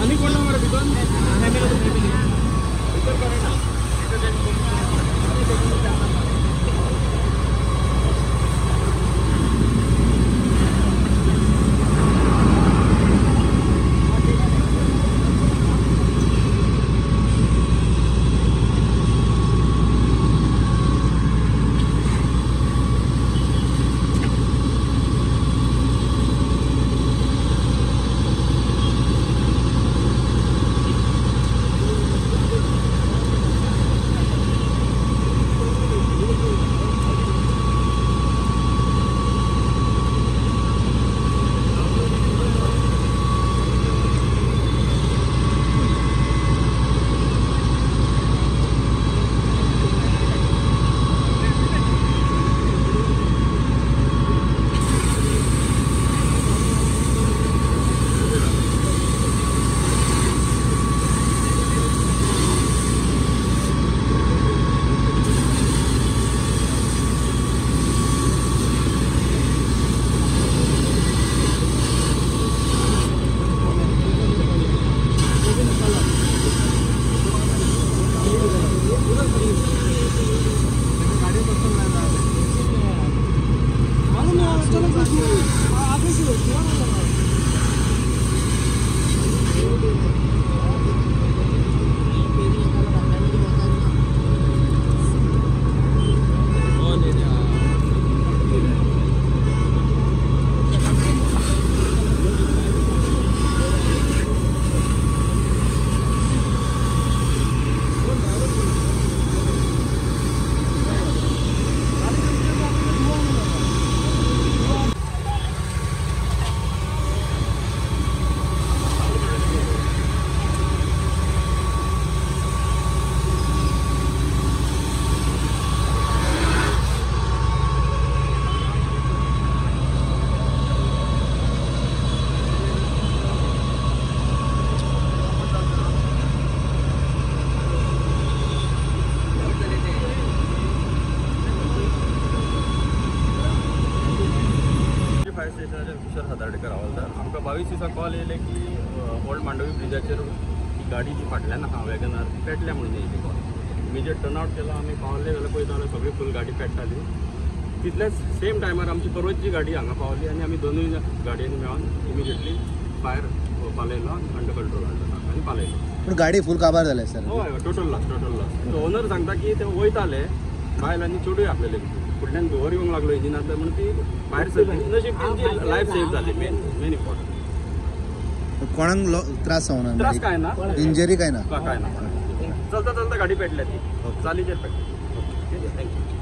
आणि कोण number Beacon family family Vamos aqui. Call येयले की ओल्ड मांडवी ब्रिजाचेर ही गाडी जी फाटल्यान आहा वॅगनार ती पेटल्या म्हणून येयली कॉल इमिजिएट टर्नआउट केलो आमी पावले जाल्यार पळयता जाल्यार सगळी फूल गाडी पेट्टाली तितल्याच सेम टायमार आमची परवतची गाडी हांगा पावली आनी आमी दोनूय गाडयांनी मेळोन इमिजिएटली फायर पालयलो अंडर कंट्रोल हाडलो आनी पालयलो. पण गाडी फुल काबार जाल्या सर हय total loss total loss owner सांगता की ते वयताले बायल आनी चेडूय आपलेले फुडल्यान धुंवर येवंक लागलो इंजिनांतल्यान म्हणून ती भायर सरली नशीब तेंची लायफ सेव जाली मेन मेन इम्पॉर्टंट कोणाक त्रास जावना त्रास काय ना? इंजरी काय ना? काय ना? चलता चलता गाडी पेटल्या ती. चालीचेर पेटली. थँक्यू